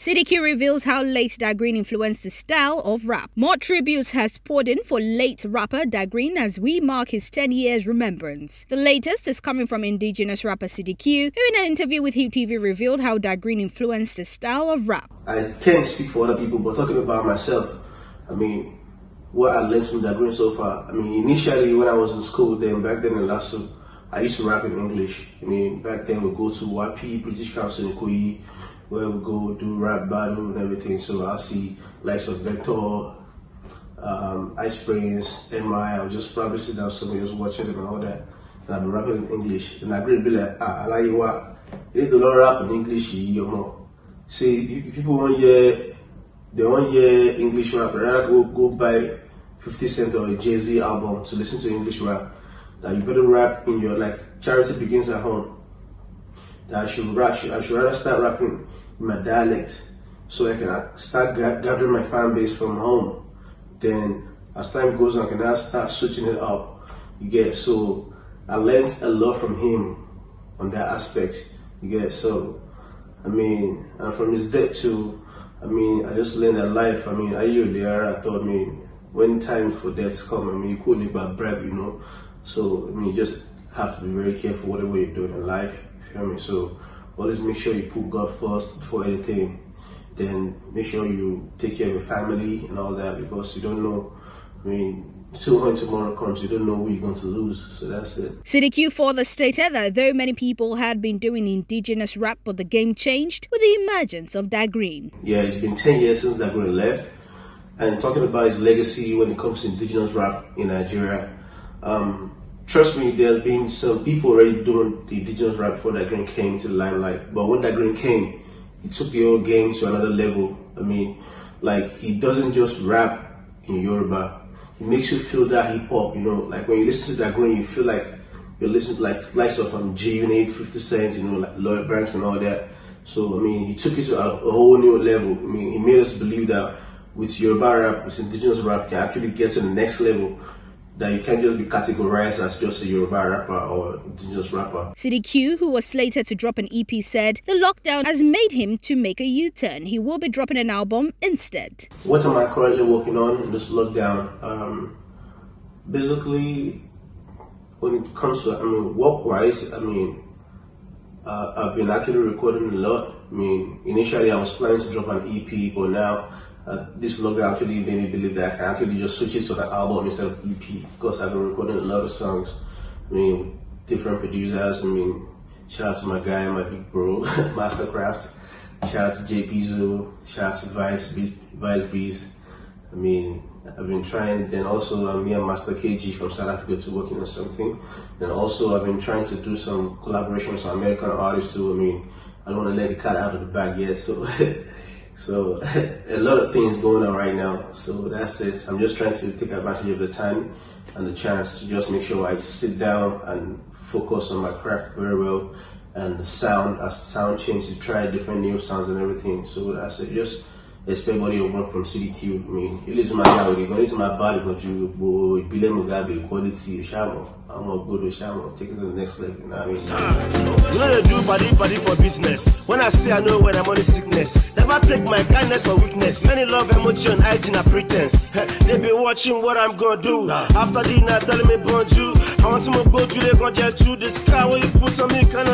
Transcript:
CDQ reveals how late Dagrin influenced the style of rap. More tributes has poured in for late rapper Dagrin as we mark his 10 years remembrance. The latest is coming from indigenous rapper CDQ, who in an interview with HipTV revealed how Dagrin influenced the style of rap. I can't speak for other people, but talking about myself, I mean, what I learned from Dagrin so far. I mean, initially when I was in school, then back then in Lasso, I used to rap in English. I mean, back then we go to YP, British Council in Koyi, where we go do rap battle and everything. So I see likes of Vector, um, Ice Prince, MI. I'll just probably sit down somewhere just watching them and all that. And I've been rapping in English. And I to be like, ah, I like you what? They don't rap in English, you know. See, people want hear, they want hear English rap, rather go, go buy 50 Cent or a Jay-Z album to listen to English rap. That you better rap in your, like, charity begins at home. That I should rap, I should rather start rapping in my dialect so I can start gathering my fan base from home. Then as time goes on, I can now start switching it up. You get so I learned a lot from him on that aspect. You get so I mean, and from his death too. I mean, I just learned that life. I mean, I there? I thought, I mean, when time for death come, I mean, you could live by breath, you know. So I mean, you just have to be very careful whatever you're doing in life. You feel me? So always make sure you put God first before anything. Then make sure you take care of your family and all that because you don't know. I mean, till when tomorrow comes, you don't know who you're going to lose. So that's it. CDQ further stated that though many people had been doing indigenous rap, but the game changed with the emergence of Dagrin. Yeah, it's been 10 years since Dagrin left. And talking about his legacy when it comes to indigenous rap in Nigeria, um, trust me, there's been some people already doing the indigenous rap before Dagrin came to the limelight. But when Dagrin came, he took the old game to another level. I mean, like he doesn't just rap in Yoruba. He makes you feel that hip hop, you know, like when you listen to Dagrin, you feel like you're listening to like likes of um, G Unit, 50 Cent, you know, like Lloyd Banks and all that. So I mean, he took it to a, a whole new level. I mean, he made us believe that with Yoruba rap, with indigenous rap, you can actually get to the next level that you can't just be categorized as just a Yoruba rapper or indigenous rapper. CDQ, who was slated to drop an EP, said the lockdown has made him to make a U-turn. He will be dropping an album instead. What am I currently working on in this lockdown? Um, basically, when it comes to, I mean, work-wise, I mean, uh, I've been actually recording a lot. I mean, initially I was planning to drop an EP, but now uh, this logo actually made me believe that I can actually just switch it to the album instead of EP because I've been recording a lot of songs. I mean, different producers. I mean, shout out to my guy, my big bro, Masterkraft. Shout out to JP Zoo. Shout out to Vice, Be- Vice Beast. I mean, I've been trying. Then also, uh, me and Master KG from South Africa to working on something. And also, I've been trying to do some collaboration with some American artists too. I mean, I don't want to let the cat out of the bag yet, so. So a lot of things going on right now. So that's it. I'm just trying to take advantage of the time and the chance to just make sure I sit down and focus on my craft very well and the sound as sound changes, try different new sounds and everything. So that's it. Just expect body of work from CDQ. I mean, it is my body, going into my body, but you will be Mugabe quality Shamo. I'm gonna go to Shamo, take it to the next level. You know what I mean? You know they do body body for business. When I say I know when I'm on the sickness, never take my kindness for weakness. Many love emotion, hygiene a pretense. they be watching what I'm gonna do. After dinner, telling me bonjour. I want to go to the project to the sky. What you put on me do.